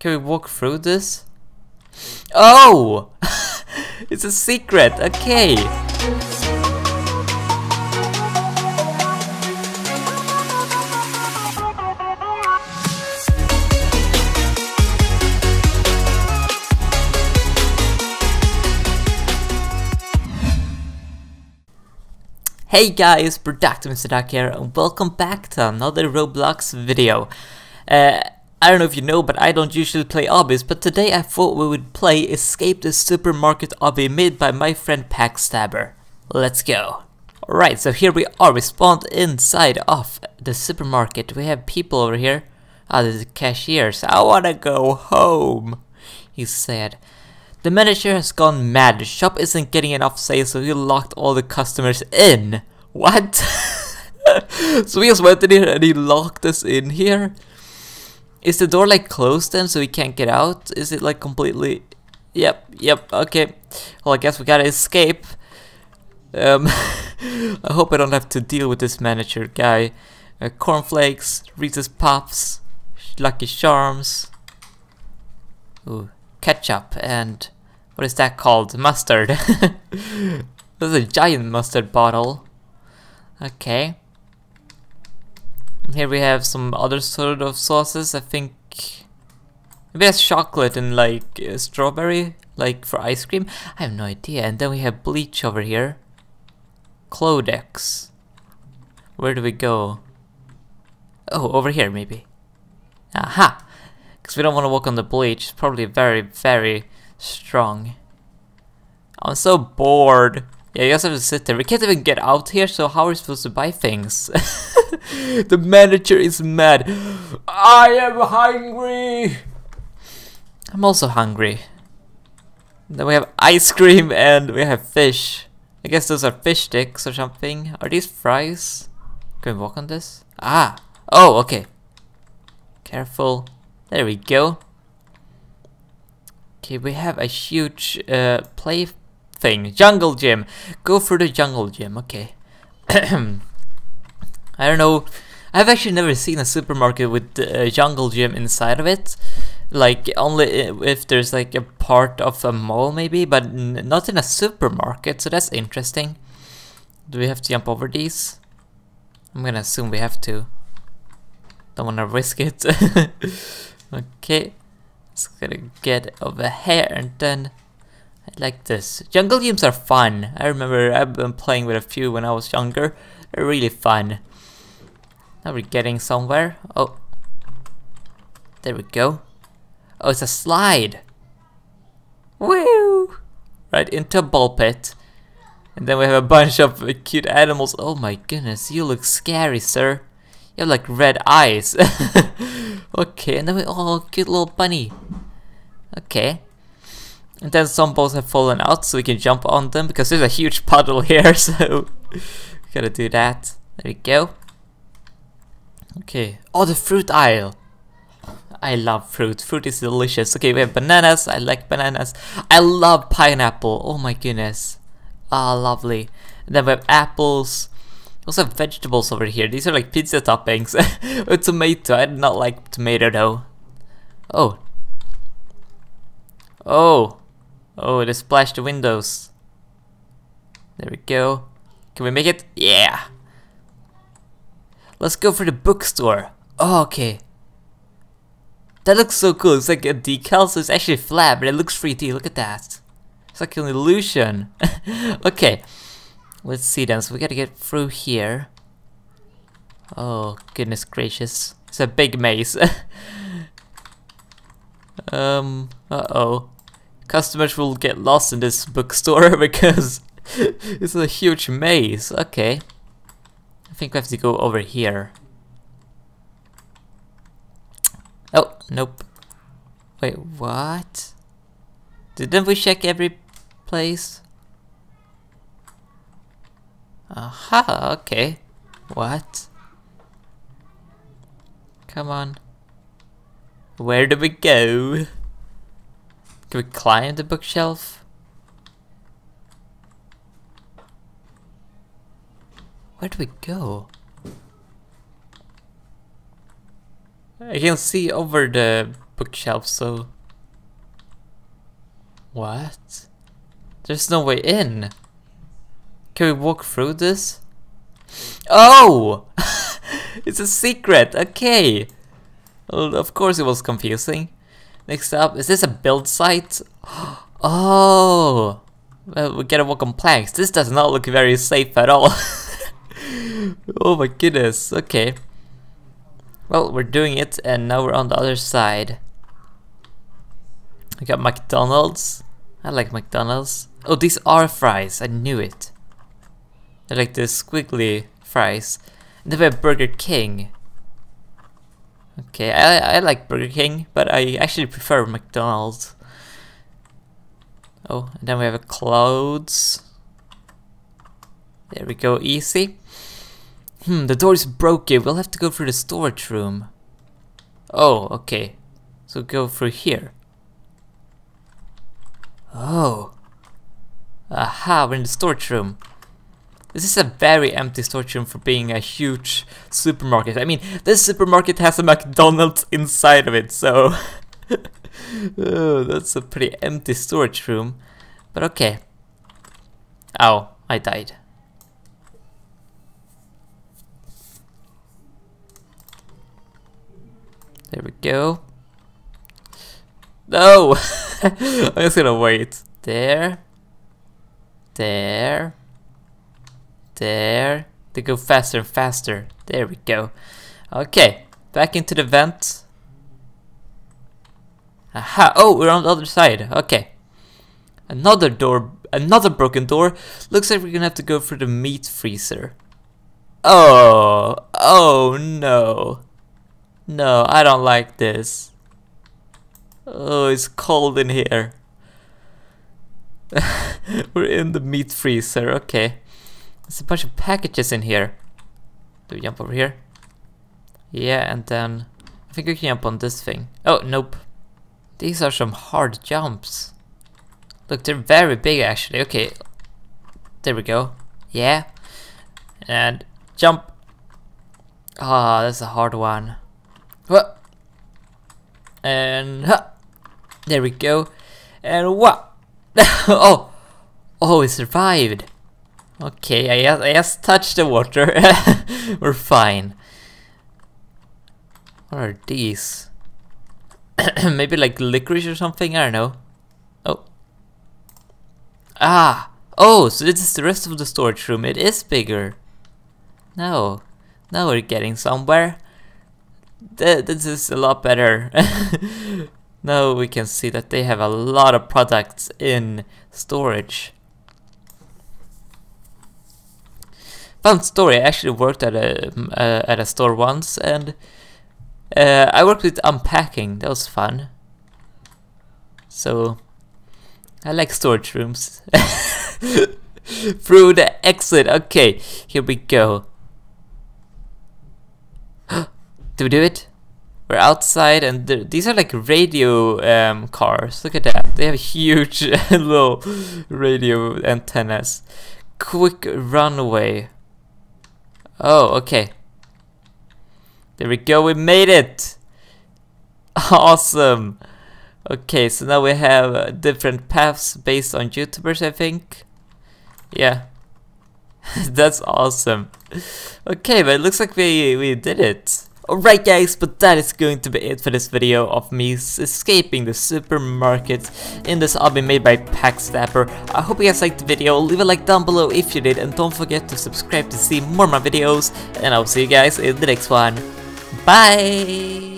Can we walk through this? Oh! it's a secret, okay. Hey guys, Productive Mr. Duck here and welcome back to another Roblox video. Uh, I don't know if you know, but I don't usually play obbies, but today I thought we would play Escape the Supermarket obby made by my friend Packstabber. Let's go. Alright, so here we are, we spawned inside of the supermarket. We have people over here. Ah, there's the cashiers. I wanna go home, he said. The manager has gone mad. The shop isn't getting enough sales, so he locked all the customers in. What? so we just went in here and he locked us in here? Is the door like closed then, so we can't get out? Is it like completely... Yep, yep, okay. Well, I guess we gotta escape. Um, I hope I don't have to deal with this manager guy. Uh, cornflakes, Reese's Puffs, Lucky Charms. Ooh ketchup and what is that called? Mustard. There's a giant mustard bottle. Okay. Here we have some other sort of sauces. I think maybe that's chocolate and like uh, strawberry, like for ice cream. I have no idea. And then we have bleach over here. Clodex. Where do we go? Oh, over here maybe. Aha! Because we don't want to walk on the bleach. It's probably very, very strong. I'm so bored. Yeah, you guys have to sit there. We can't even get out here, so how are we supposed to buy things? the manager is mad. I am hungry! I'm also hungry. Then we have ice cream and we have fish. I guess those are fish sticks or something. Are these fries? Can we walk on this? Ah! Oh, okay. Careful. There we go. Okay, we have a huge uh, play thing. Jungle gym. Go for the jungle gym. Okay. I don't know. I've actually never seen a supermarket with a uh, jungle gym inside of it. Like only uh, if there's like a part of a mall maybe, but not in a supermarket. So that's interesting. Do we have to jump over these? I'm gonna assume we have to. Don't wanna risk it. Okay, it's gonna get over here and then I like this. Jungle gyms are fun. I remember I've been playing with a few when I was younger. They're really fun. Now we're getting somewhere. Oh, there we go. Oh, it's a slide. Woo! Right into a ball pit. And then we have a bunch of cute animals. Oh my goodness, you look scary, sir. You have like red eyes. okay, and then we oh cute little bunny. Okay. And then some balls have fallen out so we can jump on them because there's a huge puddle here, so we gotta do that. There we go. Okay. Oh the fruit aisle. I love fruit. Fruit is delicious. Okay, we have bananas. I like bananas. I love pineapple. Oh my goodness. Ah, lovely. Then we have apples, We also have vegetables over here. These are like pizza toppings. a tomato. I do not like tomato though. Oh. Oh. Oh, they splashed the windows. There we go. Can we make it? Yeah. Let's go for the bookstore. Oh, okay. That looks so cool. It's like a decal, so it's actually flat, but it looks 3D. Look at that. It's like an illusion. okay. Let's see then, so we gotta get through here. Oh, goodness gracious. It's a big maze. um, uh-oh. Customers will get lost in this bookstore because it's a huge maze. Okay. I think we have to go over here. Oh, nope. Wait, what? Didn't we check every place? Aha, okay. What? Come on. Where do we go? Can we climb the bookshelf? Where do we go? I can see over the bookshelf, so... What? There's no way in. Can we walk through this? Oh! it's a secret, okay. Well, of course it was confusing. Next up, is this a build site? Oh! Well, we gotta walk on planks. This does not look very safe at all. oh my goodness, okay. Well, we're doing it and now we're on the other side. We got McDonald's. I like McDonald's. Oh, these are fries. I knew it. I like the squiggly fries. And then we have Burger King. Okay, I, I like Burger King, but I actually prefer McDonald's. Oh, and then we have clothes. There we go, easy. Hmm, the door is broken. We'll have to go through the storage room. Oh, okay. So go through here. Oh. Aha, we're in the storage room. This is a very empty storage room for being a huge supermarket. I mean, this supermarket has a McDonald's inside of it, so... oh, that's a pretty empty storage room. But okay. Oh, I died. There we go. No! I'm just gonna wait. There. There. There. They go faster and faster. There we go. Okay, back into the vent. Aha! Oh, we're on the other side. Okay. Another door, another broken door. Looks like we're gonna have to go through the meat freezer. Oh, oh no. No, I don't like this. Oh, it's cold in here. we're in the meat freezer, okay. There's a bunch of packages in here. Do we jump over here? Yeah, and then I think we can jump on this thing. Oh, nope. These are some hard jumps. Look, they're very big actually. Okay, there we go. Yeah, and jump. Ah, oh, that's a hard one. What? And huh. there we go. And what? oh, oh, we survived. Okay, I I just touched the water. We're fine. What are these? Maybe like licorice or something? I don't know. Oh. Ah! Oh, so this is the rest of the storage room. It is bigger. No. Now we're getting somewhere. Th this is a lot better. now we can see that they have a lot of products in storage. Fun story, I actually worked at a, uh, at a store once and uh, I worked with unpacking, that was fun. So, I like storage rooms. Through the exit, okay, here we go. Do we do it? We're outside and these are like radio um, cars, look at that. They have huge little radio antennas. Quick runway. Oh, okay. There we go, we made it! Awesome! Okay, so now we have uh, different paths based on YouTubers, I think. Yeah. That's awesome. Okay, but it looks like we, we did it. Alright guys, but that is going to be it for this video of me escaping the supermarket in this obby made by Packstabber. I hope you guys liked the video, leave a like down below if you did and don't forget to subscribe to see more of my videos and I'll see you guys in the next one. Bye!